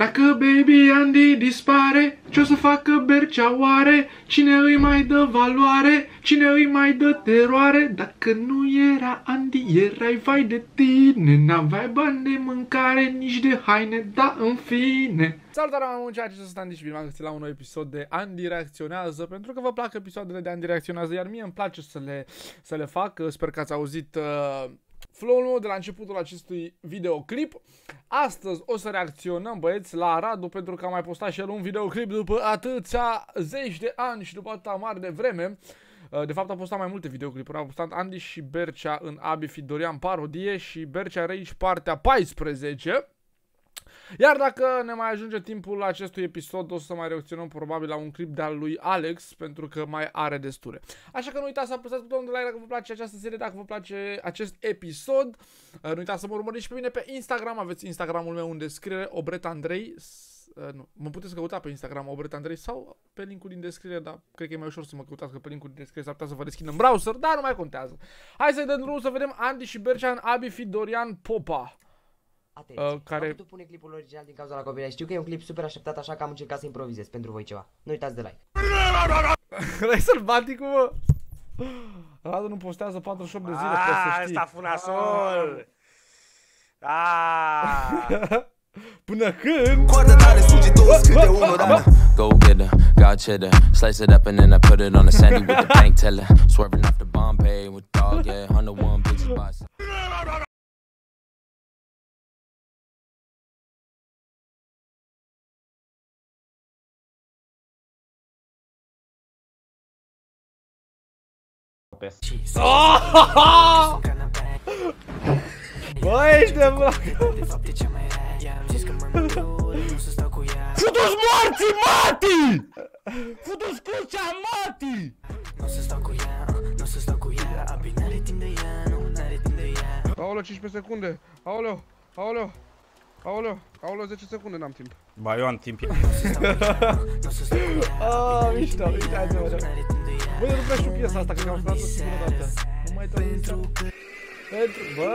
Dacă baby Andy dispare, ce o să facă Bercea oare? Cine îi mai dă valoare? Cine îi mai dă teroare? Dacă nu era Andy, erai vai de tine N-aveai bani de mâncare, nici de haine, da în fine Salutare oameni ceea ce sunt Andy și bine am găsit la un nou episod de Andy Reacționează Pentru că vă plac episoadele de Andy Reacționează Iar mie îmi place să le, să le fac Sper că ați auzit uh, flow-ul meu de la începutul acestui videoclip. Astăzi o să reacționăm, băieți, la Radu pentru că a mai postat și el un videoclip după atâția zeci de ani și după atâta mare de vreme. Uh, de fapt a postat mai multe videoclipuri, a postat Andy și Bercea în Abi Dorian parodie și Bercea Rage partea 14. Iar dacă ne mai ajunge timpul acestui episod, o să mai reacționăm probabil la un clip de-al lui Alex, pentru că mai are destule. Așa că nu uitați să apăsați butonul de like dacă vă place această serie, dacă vă place acest episod. Uh, nu uitați să mă urmăriți și pe mine pe Instagram, aveți Instagramul meu în descriere, Obret Andrei. Uh, nu, mă puteți căuta pe Instagram Obret Andrei sau pe linkul din descriere, dar cred că e mai ușor să mă căutați că pe linkul din descriere s-ar putea să vă deschid în browser, dar nu mai contează. Hai să-i dăm drumul să vedem Andy și Bercea în Abi Dorian Popa. Atenție, uh, care... am putut pune clipul original din cauza la copilărie. Știu că e un clip super așteptat, așa că am încercat să improvizez pentru voi ceva. Nu uitați de like. Ăla-i sălbaticul, mă! Radu nu postează 48 de zile, Aaaa, să știi. Asta funasol! Aaaa! Până când? Coarda tare fugi toți câte unul, da Go get her, got cheddar Slice it up and then I put it on the sandy with the bank teller Swerving off the Bombay with dog, yeah 101 bitches by pe Băi, ești de Futu-ți morții, mati! Futu-ți cucea, mati! Nu să stau cu ea, nu să stau cu ea. Abi n-are timp de ea, nu n-are timp de ea. Aoleu, 15 secunde, aoleu, aoleu Aoleu, aoleu, 10 secunde n-am timp. Ba, eu am timp. Aaaa, mișto, uitați-vă Bă, eu nu prea știu piesa asta, că am spus o singură dată. Nu mai dau nicio. Pentru... Bă!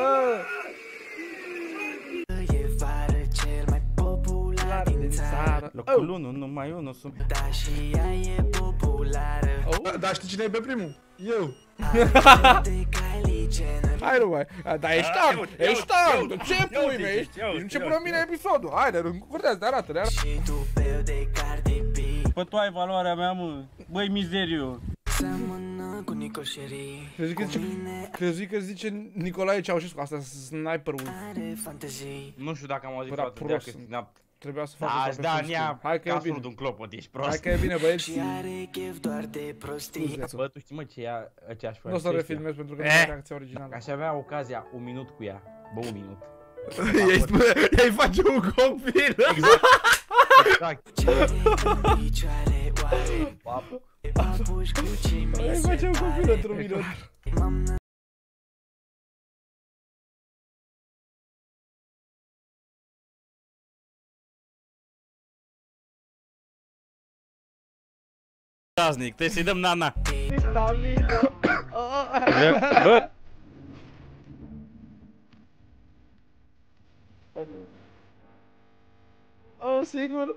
E vară cel mai popular din țară. Locul 1, numai unul sunt. Da, și ea e populară. Oh, da, știi cine e pe primul? Eu. Hai nu mai, dar ești tam, ești tam, ce pui mei, ești, nu ce până mine episodul, haide, încurtează, arată-ne, arată. Și tu pe de Cardi B. Bă, tu ai valoarea mea, mă, băi, mizeriu. Seamănă cu Nicol Crezi că, zice, crezi că zice Nicolae Ceaușescu, asta sniperul. Nu știu dacă am auzit vreodată de că da, Trebuia să facă Azi, da, nea Hai că e bine. un clopot, ești prost. Hai că e bine, băieți. are chef doar de prostii. Bă, tu știi, mă, ce ea, ce aș Nu o să refilmez pentru că nu e reacția originală. Aș avea ocazia un minut cu ea. Bă, un minut. Ei face un copil. Exact. Exact. Hai facem copil într-un minut. Praznic, trebuie să-i dăm nana. Bă! Oh, sigur?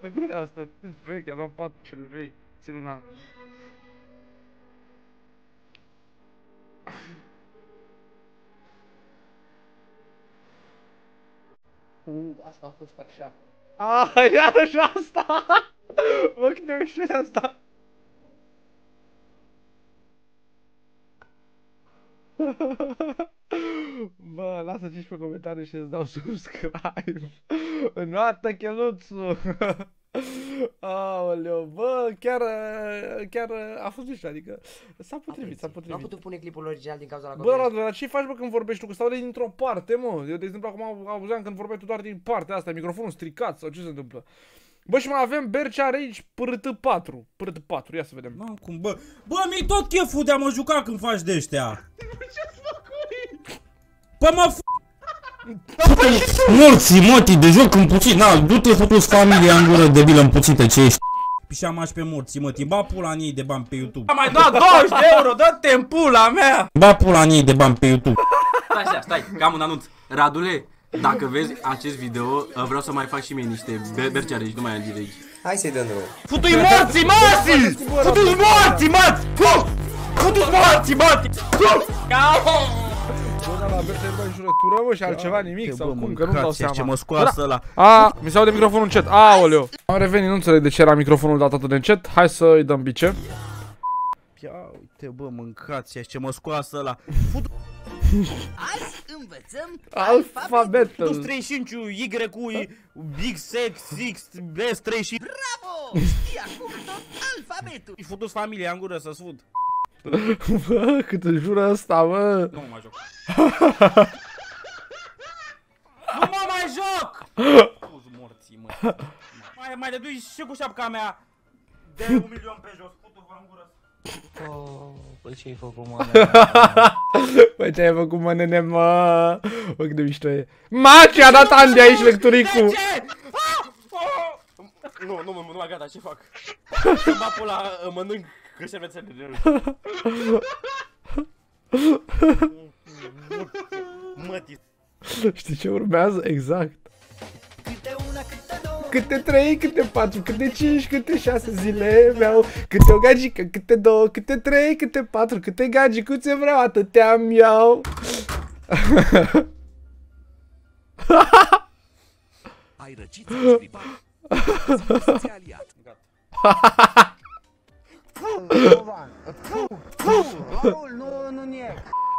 Păi bine, asta e vechi, aveam patru cel vechi. Țin una. Asta a fost așa. Ah, iarăși asta! Bă, cât de ușor asta! Bă, lasă 15 comentarii și îți dau subscribe. Noată cheluțu. Aoleu, bă, chiar, chiar a fost mișto, adică s-a potrivit, s-a potrivit. Nu am putut pune clipul original din cauza la Bă, Radu, dar ce faci, bă, când vorbești tu? Că stau de dintr-o parte, mă. Eu, de exemplu, acum auzeam când vorbeai tu doar din partea asta, microfonul stricat sau ce se întâmplă. Bă, și mai avem Bercea Rage PRT4. PRT4, ia să vedem. Mă, cum, bă. Bă, mi tot cheful de a mă juca când faci de ăștia. Ce-ți Bă, mă f... Morții, moti, de joc împuțit. Na, du-te fătus familia în gură de bilă împuțită ce ești. Pișa maș pe morții, mă, ba pula în ei de bani pe YouTube. Am mai dat 20 de euro, dă-te în pula mea! Ba pula în ei de bani pe YouTube. Stai așa, stai, că am un anunț. Radule, Dacă vezi acest video, uh, vreau să mai fac și mie niște be- bercearici, nu mai am direct. Hai să-i dăm drumul. Futu-i morții, mătii! Futu-i morții, măti! Futu-i morții, măti! Bă, la Berta e mai jurătură, mă, și altceva nimic, sau cum, că nu-mi dau seama. Ce mă scoasă ăla. A, mi se aude microfonul încet. Aoleu. Am revenit, nu înțeleg de ce era microfonul dat atât de încet. Hai să îi dăm bice. Ia uite, bă, mâncați ce mă scoasă ăla. Azi învățăm Alfabetul. Plus 35 Y cu X, X, X, S, 35 Bravo! Știi acum tot alfabetul! Și futu familia în gură să sfut. Bă, cât îl jură ăsta, mă. Nu mă mai joc. Nu mă mai joc! Fuz morții, mă. Mai, mai dedui și cu șapca mea de un milion pe jos. Futu-vă în gură. Păi ce-ai făcut, mă? Băi, ce ai făcut, mă, nene, mă? Bă, cât de mișto e. Ma, ce a dat Andy aici, lecturicul. De ce? Ah! Oh! Nu, nu, nu, nu, gata, ce fac? Să mă pula, mănânc șervețele de el. Mătii. Știi ce urmează? Exact. Câte una, câte două Câte trei, câte patru, câte cinci, câte șase zile mi-au Câte o gagică, câte două, câte trei, câte patru, câte gagicuțe vreau, atâtea mi-au Ai răcit sau stripat? Să-ți aliat.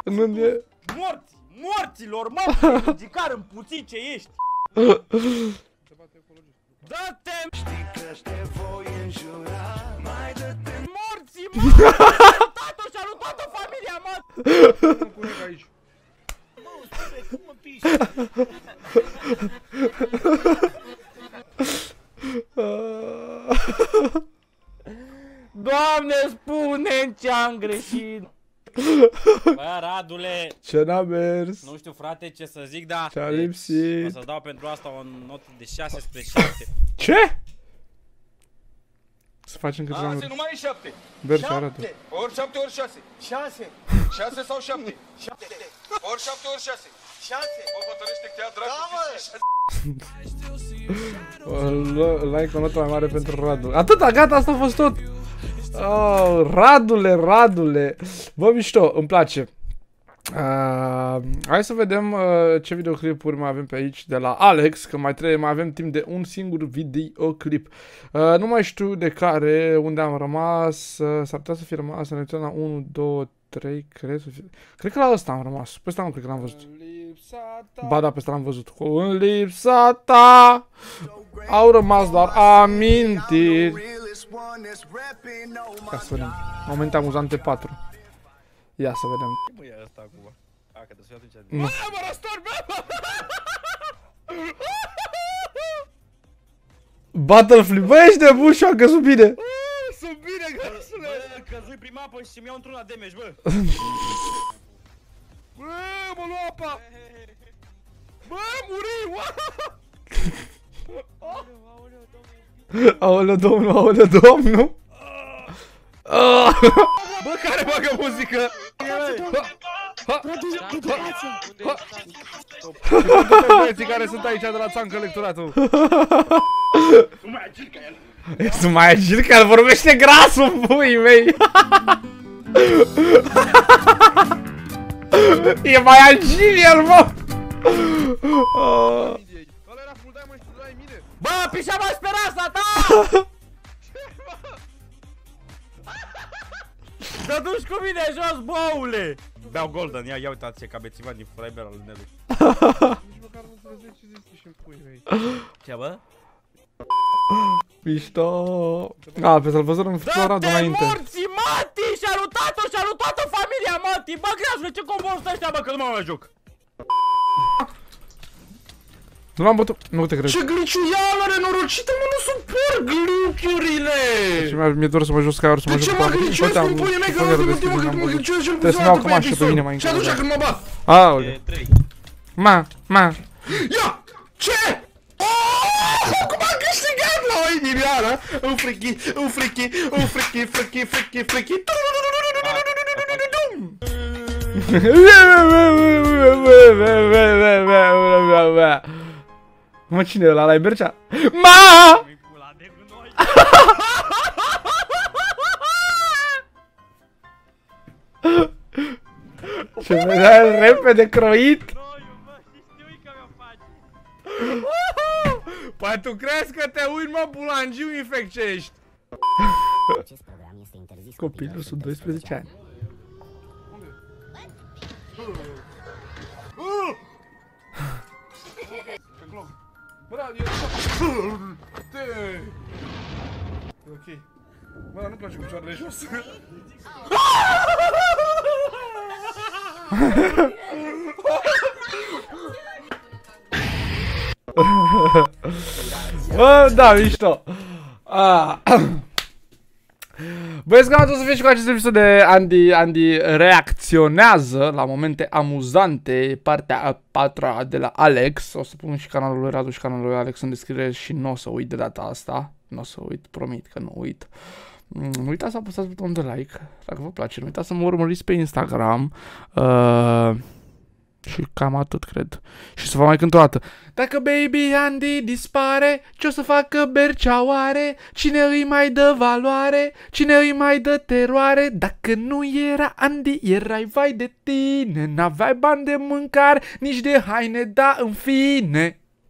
Nu e... Morți! Morților, mă! Muzicar în puțin ce ești! Dă-te! Știi că te voi înjura Mai dă-te morții, mă! Tată și-a luat toată familia, mă! Doamne, spune ce-am greșit! Bă, Radule, Ce n-a mers? nu știu frate ce să zic, dar Ce-a deci, lipsit? o să dau pentru asta o notă de 6 spre 7. Ce? Să facem câte Azi am nu mai e șapte. Berce, arată Ori șapte, ori șase. Șase. Șase sau șapte? Șapte. Ori șapte, ori șase. Șase. Bă, hotărăște că te ia dracu. L- Like o notă mai mare pentru Radu Atâta, gata, asta a fost tot oh, Radule, Radule Bă, mișto, îmi place Uh, hai să vedem uh, ce videoclipuri mai avem pe aici de la Alex, că mai trebuie, mai avem timp de un singur videoclip. Uh, nu mai știu de care, unde am rămas, uh, s-ar putea să fi rămas, să ne uităm la 1, 2, 3, cred, să fie... cred că la ăsta am rămas, pe ăsta nu cred că l-am văzut. Ba da, pe ăsta l-am văzut. Cu în lipsa ta au rămas doar amintiri. Ca să vedem. Momente amuzante 4. Ia să vedem. Bă, e asta acum. A, că te atunci. Nu. Bă, mă răstor, bă! Battleflip, bă, ești nebun și a căzut bine. Sunt bine, găsule! Bă, căzui prima apă și mi-au într-una damage, bă! Bă, mă lua apa! Bă, muri! Aoleu, domnul, aoleu, domnul. Bă, care bagă muzică? Băieții care sunt aici de la țancă lecturatul. Sunt mai agil că el vorbește grasul, pui mei. e mai agil el, mă. Beau golden, ia, ia uitați ce cabețiva din Freiber al lui Nelu. Nici măcar nu înțelegi ce zici și în pui mei. Ce, bă? Mișto. A, pe să-l văzut în Florado Dă-te înainte. morții, Mati! Și-a lui tată, și-a lui toată familia, Mati! Bă, greazule, ce combo sunt ăștia, bă, că nu mă mai joc! Nu l-am bătut. Nu te cred. Ce gliciuială nenorocită, mă, nu suport gliciurile! Și mi-a- mi-e dor să mă joc Skyward, să mă De joc ce cu mă oameni. gliciuiesc Uite, am în pune mei, că folierul nu deschis, ultima n-am când mă văzut. gliciuiesc cel Trebuie să-mi puțin iau dată pe cămașă pe episod. mine mai Și atunci încolo. când mă bat. Aoleu. E 3. Ma, ma. Ia! Ce? Oh, cum am câștigat la o inimioară? Un frichi, un frichi, un frichi, frichi, frichi, frichi. Mă, cine e ăla? Ăla e Bercea? Ma! Ce vedea repede croit? Păi tu crezi că te uiți, mă, bulangiu infeccești? Acest program este interzis Copilul sub 12 ani. Bă, da, e Te... E ok. Bă, dar nu-mi place cu picioarele jos. Bă, da, mișto. Ah. Băieți, cam atât să fie și cu acest episod de Andy, Andy reacționează la momente amuzante, partea a patra de la Alex. O să pun și canalul lui Radu și canalul lui Alex în descriere și nu o să uit de data asta. Nu o să uit, promit că nu uit. Mm, Nu uitați să apăsați butonul de like dacă vă place. Nu uitați să mă urmăriți pe Instagram. Uh, și cam atât, cred. Și să vă mai cânt o dată. Dacă Baby Andy dispare, ce o să facă Bercea oare? Cine îi mai dă valoare? Cine îi mai dă teroare? Dacă nu era Andy, erai vai de tine N-aveai bani de mâncare, nici de haine, da în fine